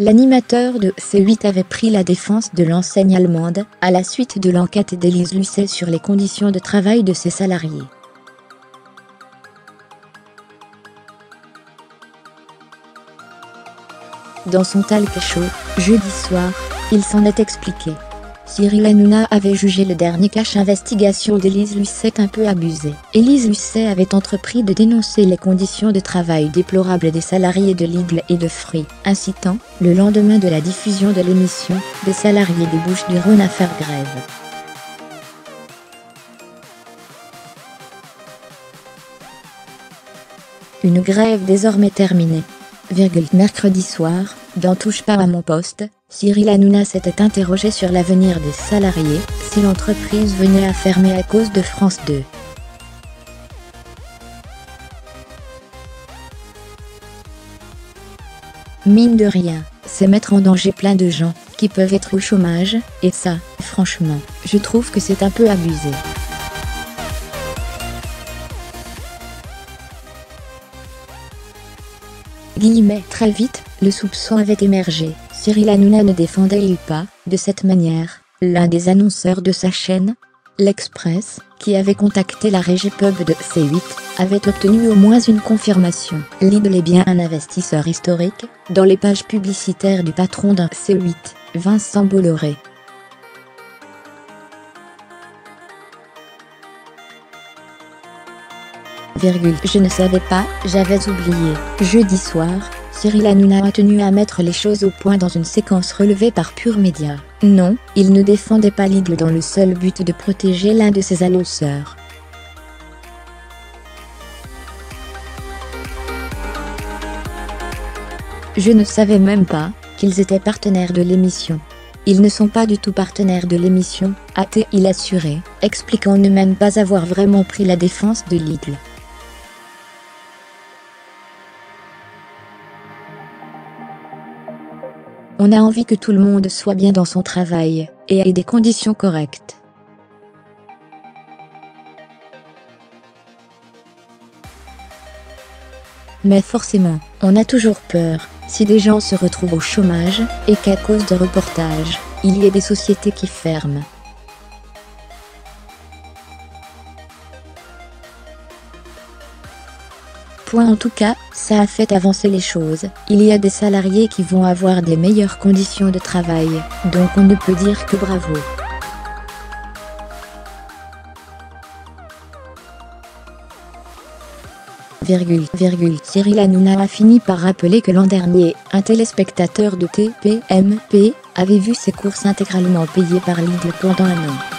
L'animateur de C8 avait pris la défense de l'enseigne allemande, à la suite de l'enquête d'Élise Lucet sur les conditions de travail de ses salariés. Dans son talk show, jeudi soir, il s'en est expliqué. Cyril Hanouna avait jugé le dernier cache investigation d'Élise Lucet un peu abusé. Élise Lucet avait entrepris de dénoncer les conditions de travail déplorables des salariés de Lidl et de Fruits, incitant, le lendemain de la diffusion de l'émission, des salariés des Bouches du Rhône à faire grève. Une grève désormais terminée. Mercredi soir, dans Touche pas à mon poste, Cyril Hanouna s'était interrogé sur l'avenir des salariés, si l'entreprise venait à fermer à cause de France 2. Mine de rien, c'est mettre en danger plein de gens, qui peuvent être au chômage, et ça, franchement, je trouve que c'est un peu abusé. Guillemets, très vite, le soupçon avait émergé, Cyril Hanouna ne défendait-il pas, de cette manière, l'un des annonceurs de sa chaîne? L'Express, qui avait contacté la régie pub de C8, avait obtenu au moins une confirmation. Lidl est bien un investisseur historique, dans les pages publicitaires du patron d'un C8, Vincent Bolloré. Je ne savais pas, j'avais oublié. Jeudi soir, Cyril Hanouna a tenu à mettre les choses au point dans une séquence relevée par Pure Média. Non, il ne défendait pas Lidl dans le seul but de protéger l'un de ses annonceurs. Je ne savais même pas qu'ils étaient partenaires de l'émission. Ils ne sont pas du tout partenaires de l'émission, a-t-il assuré, expliquant ne même pas avoir vraiment pris la défense de Lidl. On a envie que tout le monde soit bien dans son travail, et ait des conditions correctes. Mais forcément, on a toujours peur, si des gens se retrouvent au chômage, et qu'à cause de reportages, il y ait des sociétés qui ferment. Point en tout cas, ça a fait avancer les choses, il y a des salariés qui vont avoir des meilleures conditions de travail, donc on ne peut dire que bravo. Virgule, virgule. Cyril Hanouna a fini par rappeler que l'an dernier, un téléspectateur de TPMP avait vu ses courses intégralement payées par Lidl pendant un an.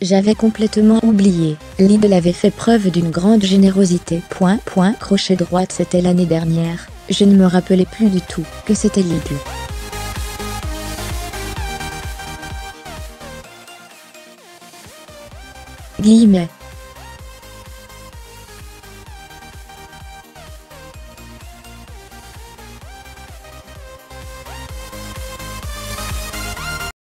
J'avais complètement oublié. Lidl avait fait preuve d'une grande générosité. Point, point, crochet droite c'était l'année dernière. Je ne me rappelais plus du tout que c'était Lidl. Guillemets.